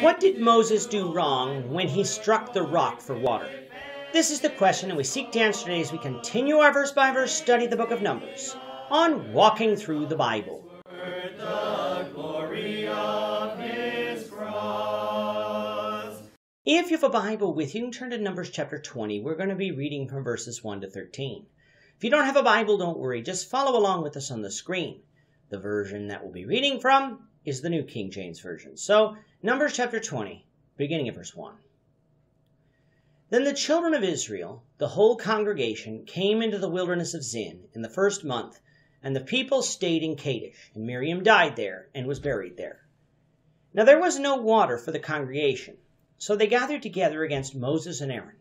What did Moses do wrong when he struck the rock for water? This is the question, and we seek to answer today as we continue our verse by verse study of the book of Numbers on walking through the Bible. If you have a Bible with you, turn to Numbers chapter 20. We're going to be reading from verses 1 to 13. If you don't have a Bible, don't worry. Just follow along with us on the screen. The version that we'll be reading from is the New King James Version. So, Numbers chapter 20, beginning of verse 1. Then the children of Israel, the whole congregation, came into the wilderness of Zin in the first month, and the people stayed in Kadesh, and Miriam died there and was buried there. Now there was no water for the congregation, so they gathered together against Moses and Aaron.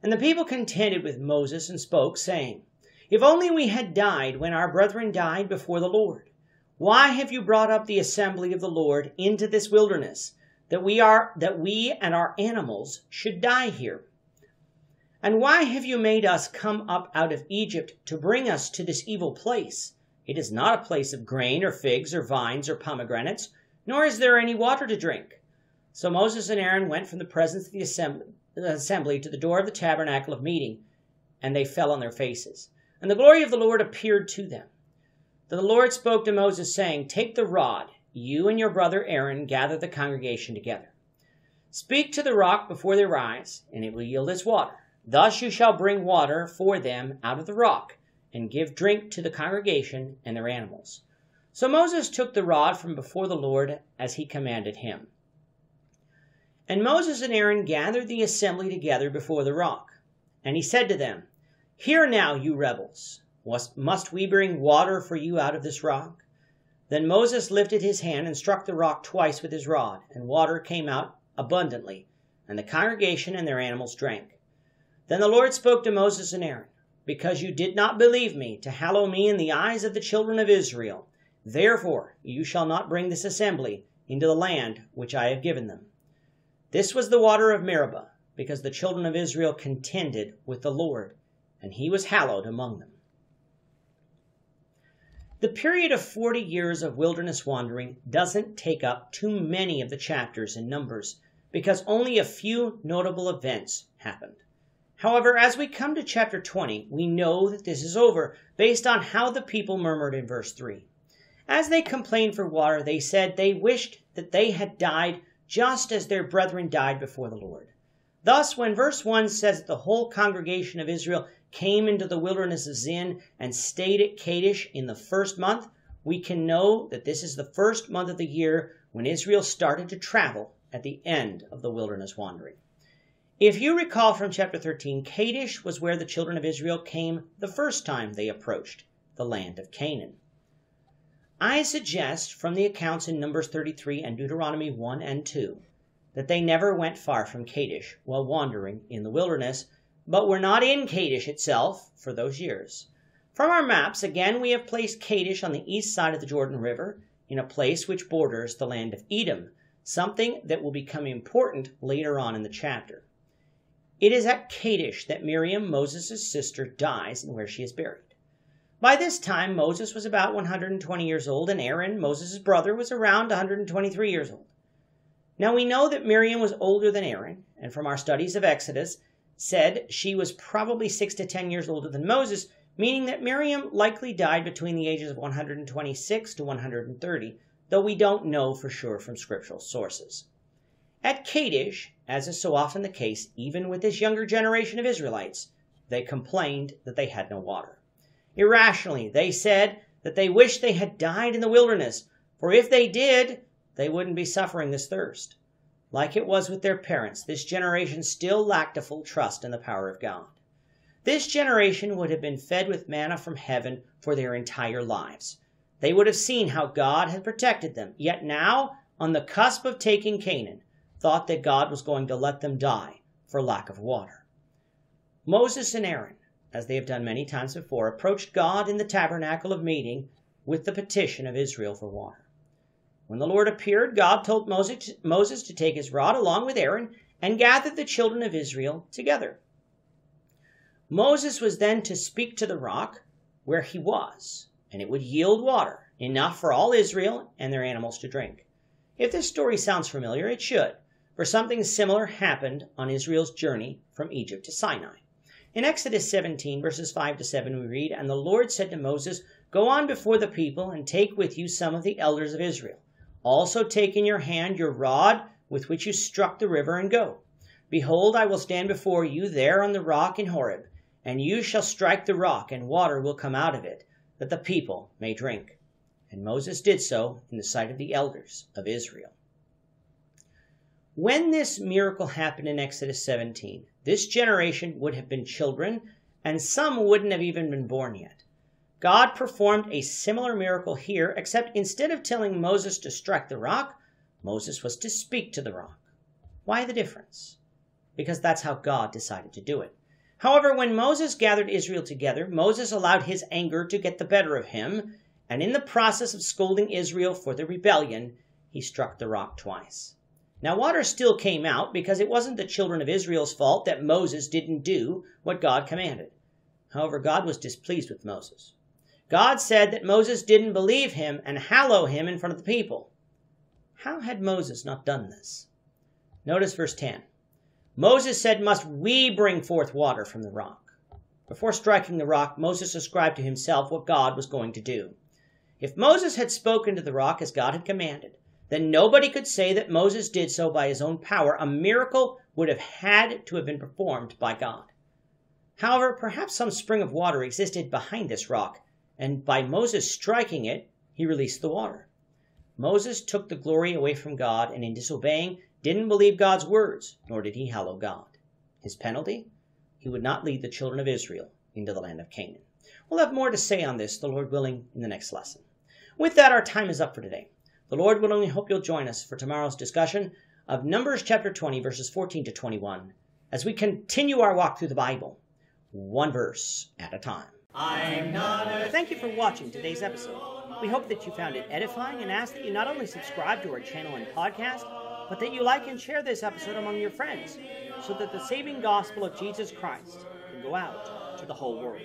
And the people contended with Moses and spoke, saying, If only we had died when our brethren died before the Lord. Why have you brought up the assembly of the Lord into this wilderness? that we are that we and our animals should die here. And why have you made us come up out of Egypt to bring us to this evil place? It is not a place of grain or figs or vines or pomegranates, nor is there any water to drink. So Moses and Aaron went from the presence of the assembly to the door of the tabernacle of meeting, and they fell on their faces. And the glory of the Lord appeared to them. Then the Lord spoke to Moses, saying, Take the rod you and your brother Aaron gather the congregation together. Speak to the rock before they rise, and it will yield its water. Thus you shall bring water for them out of the rock, and give drink to the congregation and their animals. So Moses took the rod from before the Lord as he commanded him. And Moses and Aaron gathered the assembly together before the rock. And he said to them, Hear now, you rebels, must we bring water for you out of this rock? Then Moses lifted his hand and struck the rock twice with his rod, and water came out abundantly, and the congregation and their animals drank. Then the Lord spoke to Moses and Aaron, Because you did not believe me to hallow me in the eyes of the children of Israel, therefore you shall not bring this assembly into the land which I have given them. This was the water of Meribah, because the children of Israel contended with the Lord, and he was hallowed among them. The period of 40 years of wilderness wandering doesn't take up too many of the chapters in Numbers because only a few notable events happened. However, as we come to chapter 20, we know that this is over based on how the people murmured in verse 3. As they complained for water, they said they wished that they had died just as their brethren died before the Lord. Thus, when verse 1 says that the whole congregation of Israel came into the wilderness of Zin and stayed at Kadesh in the first month, we can know that this is the first month of the year when Israel started to travel at the end of the wilderness wandering. If you recall from chapter 13, Kadesh was where the children of Israel came the first time they approached the land of Canaan. I suggest from the accounts in Numbers 33 and Deuteronomy 1 and 2 that they never went far from Kadesh while wandering in the wilderness, but were not in Kadesh itself for those years. From our maps, again, we have placed Kadesh on the east side of the Jordan River, in a place which borders the land of Edom, something that will become important later on in the chapter. It is at Kadesh that Miriam, Moses' sister, dies and where she is buried. By this time, Moses was about 120 years old, and Aaron, Moses' brother, was around 123 years old. Now we know that Miriam was older than Aaron, and from our studies of Exodus, said she was probably six to ten years older than Moses, meaning that Miriam likely died between the ages of 126 to 130, though we don't know for sure from scriptural sources. At Kadesh, as is so often the case, even with this younger generation of Israelites, they complained that they had no water. Irrationally, they said that they wished they had died in the wilderness, for if they did, they wouldn't be suffering this thirst. Like it was with their parents, this generation still lacked a full trust in the power of God. This generation would have been fed with manna from heaven for their entire lives. They would have seen how God had protected them, yet now, on the cusp of taking Canaan, thought that God was going to let them die for lack of water. Moses and Aaron, as they have done many times before, approached God in the tabernacle of meeting with the petition of Israel for water. When the Lord appeared, God told Moses to take his rod along with Aaron and gather the children of Israel together. Moses was then to speak to the rock where he was, and it would yield water, enough for all Israel and their animals to drink. If this story sounds familiar, it should, for something similar happened on Israel's journey from Egypt to Sinai. In Exodus 17, verses 5 to 7, we read, And the Lord said to Moses, Go on before the people, and take with you some of the elders of Israel. Also take in your hand your rod with which you struck the river, and go. Behold, I will stand before you there on the rock in Horeb, and you shall strike the rock, and water will come out of it, that the people may drink. And Moses did so in the sight of the elders of Israel. When this miracle happened in Exodus 17, this generation would have been children, and some wouldn't have even been born yet. God performed a similar miracle here, except instead of telling Moses to strike the rock, Moses was to speak to the rock. Why the difference? Because that's how God decided to do it. However, when Moses gathered Israel together, Moses allowed his anger to get the better of him, and in the process of scolding Israel for the rebellion, he struck the rock twice. Now, water still came out because it wasn't the children of Israel's fault that Moses didn't do what God commanded. However, God was displeased with Moses. God said that Moses didn't believe him and hallow him in front of the people. How had Moses not done this? Notice verse 10. Moses said, Must we bring forth water from the rock? Before striking the rock, Moses ascribed to himself what God was going to do. If Moses had spoken to the rock as God had commanded, then nobody could say that Moses did so by his own power. A miracle would have had to have been performed by God. However, perhaps some spring of water existed behind this rock, and by Moses striking it, he released the water. Moses took the glory away from God, and in disobeying, didn't believe God's words, nor did he hallow God. His penalty? He would not lead the children of Israel into the land of Canaan. We'll have more to say on this, the Lord willing, in the next lesson. With that, our time is up for today. The Lord willing, we hope you'll join us for tomorrow's discussion of Numbers chapter 20, verses 14 to 21, as we continue our walk through the Bible, one verse at a time. Thank you for watching today's episode. We hope that you found it edifying and ask that you not only subscribe to our channel and podcast, but that you like and share this episode among your friends so that the saving gospel of Jesus Christ can go out to the whole world.